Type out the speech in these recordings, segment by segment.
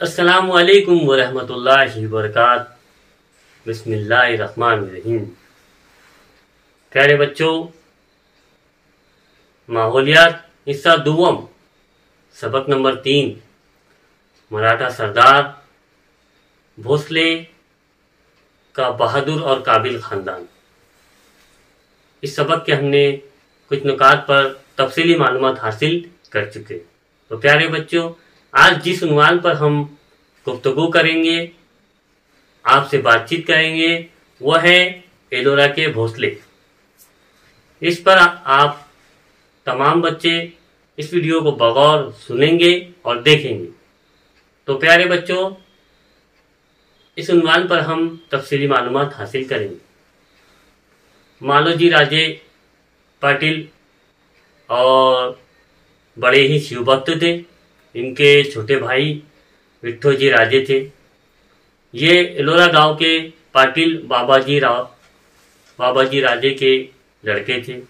असलकम वरहमतुल्लाहि वबरकात बिस्मिल्लाहिर्रहमानिर्रहीम प्यारे बच्चों, माहौलियात, हिस्सा दुवम सबक नंबर तीन, मराठा सरदार भोसले का बहादुर और काबिल ख़ानदान। इस सबक के हमने कुछ नुकात पर तफसीली मालूम हासिल कर चुके तो प्यारे बच्चों आज जिस उनवान पर हम गुफ्तगु करेंगे, आपसे बातचीत करेंगे वह है एलोरा के भोसले। इस पर आप तमाम बच्चे इस वीडियो को बगौर सुनेंगे और देखेंगे। तो प्यारे बच्चों, इस उनवान पर हम तफसीली मालूम हासिल करेंगे। मालोजी राजे पाटिल और बड़े ही शिवभक्त थे। इनके छोटे भाई विठो जी राजे थे। ये एलोरा गाँव के पाटिल बाबाजी राव बाबाजी राजे के लड़के थे।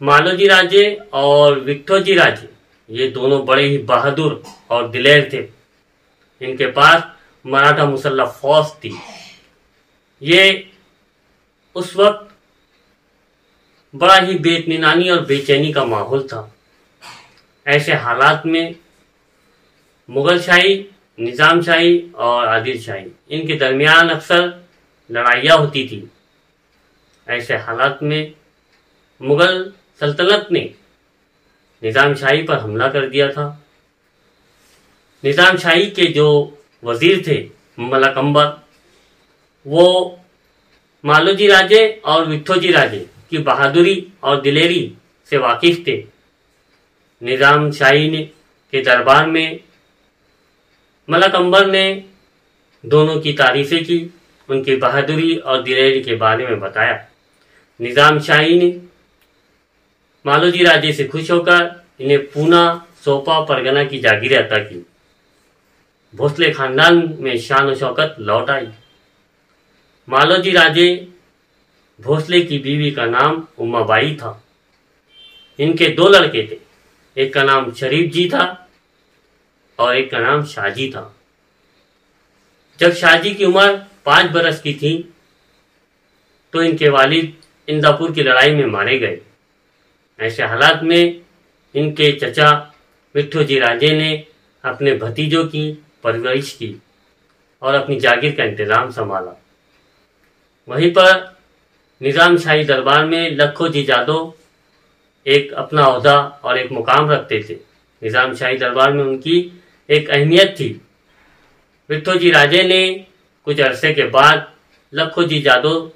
मालोजी राजे और विठो राजे, ये दोनों बड़े ही बहादुर और दिलेर थे। इनके पास मराठा मुसल्ला फौज थी। ये उस वक्त बड़ा ही बेतनानी और बेचैनी का माहौल था। ऐसे हालात में मुगल शाही निज़ाम शाही और आदिल शाही इनके दरमियान अक्सर लड़ाइयाँ होती थी। ऐसे हालात में मुगल सल्तनत ने निज़ाम शाही पर हमला कर दिया था। निज़ाम शाही के जो वज़ीर थे, मलक अंबर वो मालोजी राजे और विठोजी राजे की बहादुरी और दिलेरी से वाकिफ थे। निज़ाम शाही ने के दरबार में मलक अंबर ने दोनों की तारीफें की, उनकी बहादुरी और दिलेरी के बारे में बताया। निज़ाम शाही ने मालोजी राजे से खुश होकर इन्हें पूना सोपा परगना की जागीरें अता की। भोसले खानदान में शान शौकत लौट आई। मालोजी राजे भोसले की बीवी का नाम उमाबाई था। इनके दो लड़के थे। एक का नाम शरीफ जी था और एक का नाम शाहजी था। जब शाहजी की उम्र पाँच बरस की थी तो इनके वालिद इंदापुर की लड़ाई में मारे गए। ऐसे हालात में इनके चचा मिठू जी राजे ने अपने भतीजों की परवरिश की और अपनी जागीर का इंतज़ाम संभाला। वहीं पर निज़ाम शाही दरबार में लखो जी जादव एक अपना अहदा और एक मुकाम रखते थे। निज़ाम शाही दरबार में उनकी एक अहमियत थी। विठो जी राजे ने कुछ अरसे के बाद लखो जी जादव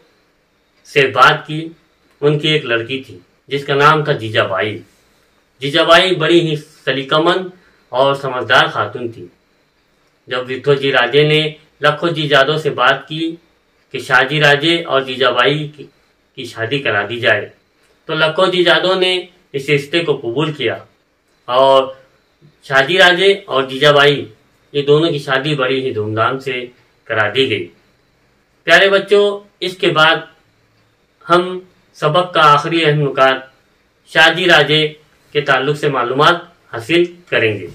से बात की। उनकी एक लड़की थी, जिसका नाम था जीजाबाई। जीजाबाई बड़ी ही सलीकामंद और समझदार खातून थी। जब विठो जी राजे ने लखो जी जादव से बात की कि शाहजी राजे और जीजाबाई की शादी करा दी जाए तो लखो जी जादव ने इस रिश्ते को कबूल किया। और शादी राजे और जीजाबाई, ये दोनों की शादी बड़ी ही धूमधाम से करा दी गई। प्यारे बच्चों, इसके बाद हम सबक का आखिरी अहम नुकात शादी राजे के ताल्लुक से मालूम हासिल करेंगे।